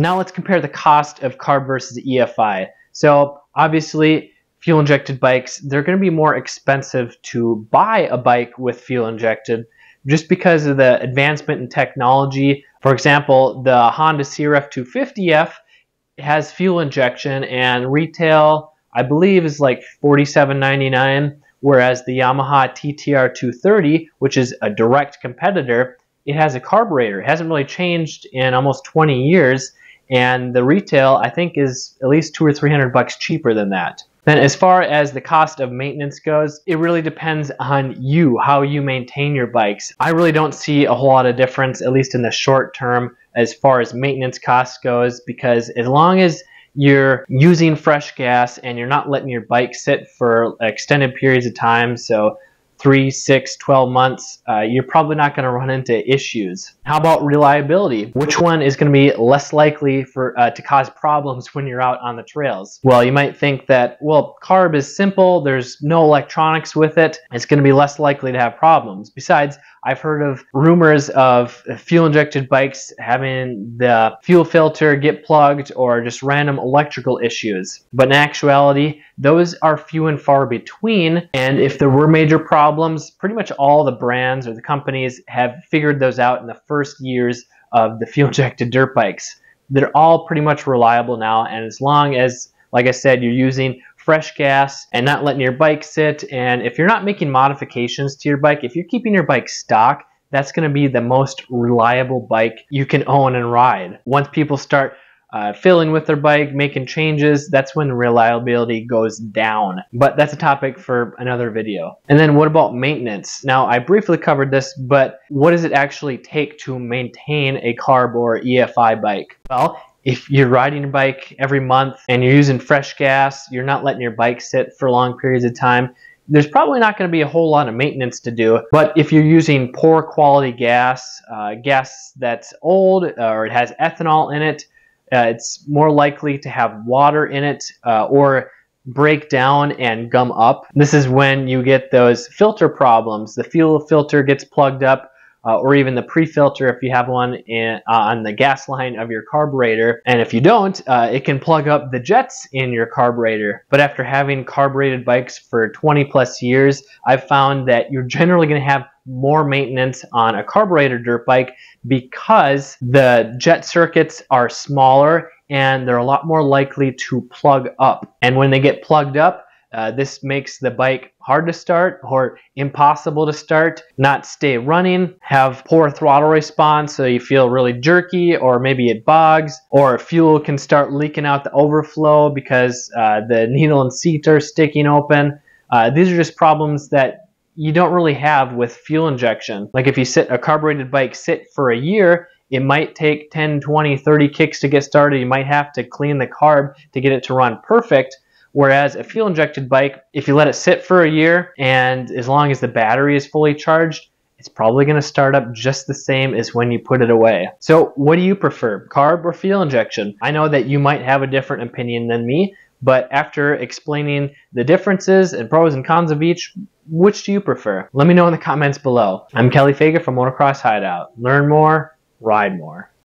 Now let's compare the cost of carb versus EFI. So obviously fuel injected bikes, they're going to be more expensive to buy a bike with fuel injected just because of the advancement in technology. For example, the Honda CRF 250F has fuel injection and retail, I believe, is like $47.99, whereas the Yamaha TTR 230, which is a direct competitor, it has a carburetor. It hasn't really changed in almost 20 years, and the retail I think is at least two or three hundred bucks cheaper than that. Then as far as the cost of maintenance goes, it really depends on you, how you maintain your bikes. I really don't see a whole lot of difference, at least in the short term, as far as maintenance costs goes, because as long as you're using fresh gas and you're not letting your bike sit for extended periods of time, so three, six, 12 months, uh, you're probably not going to run into issues. How about reliability? Which one is going to be less likely for uh, to cause problems when you're out on the trails? Well, you might think that, well, carb is simple, there's no electronics with it, it's going to be less likely to have problems. Besides, I've heard of rumors of fuel injected bikes having the fuel filter get plugged or just random electrical issues. But in actuality, those are few and far between. And if there were major problems, pretty much all the brands or the companies have figured those out in the first years of the fuel injected dirt bikes. They're all pretty much reliable now. And as long as, like I said, you're using fresh gas and not letting your bike sit. And if you're not making modifications to your bike, if you're keeping your bike stock, that's going to be the most reliable bike you can own and ride. Once people start uh, filling with their bike, making changes, that's when reliability goes down. But that's a topic for another video. And then what about maintenance? Now, I briefly covered this, but what does it actually take to maintain a carb or EFI bike? Well, if you're riding a bike every month and you're using fresh gas, you're not letting your bike sit for long periods of time, there's probably not going to be a whole lot of maintenance to do. But if you're using poor quality gas, uh, gas that's old uh, or it has ethanol in it, uh, it's more likely to have water in it uh, or break down and gum up. This is when you get those filter problems. The fuel filter gets plugged up uh, or even the pre-filter if you have one in, uh, on the gas line of your carburetor. And if you don't, uh, it can plug up the jets in your carburetor. But after having carbureted bikes for 20 plus years, I've found that you're generally going to have more maintenance on a carburetor dirt bike because the jet circuits are smaller and they're a lot more likely to plug up. And when they get plugged up, uh, this makes the bike hard to start or impossible to start, not stay running, have poor throttle response so you feel really jerky or maybe it bogs, or fuel can start leaking out the overflow because uh, the needle and seat are sticking open. Uh, these are just problems that you don't really have with fuel injection. Like if you sit a carbureted bike sit for a year, it might take 10, 20, 30 kicks to get started. You might have to clean the carb to get it to run perfect. Whereas a fuel injected bike, if you let it sit for a year and as long as the battery is fully charged, it's probably going to start up just the same as when you put it away. So, what do you prefer, carb or fuel injection? I know that you might have a different opinion than me, but after explaining the differences and pros and cons of each, which do you prefer? Let me know in the comments below. I'm Kelley Fager from Motocross Hideout. Learn more, ride more.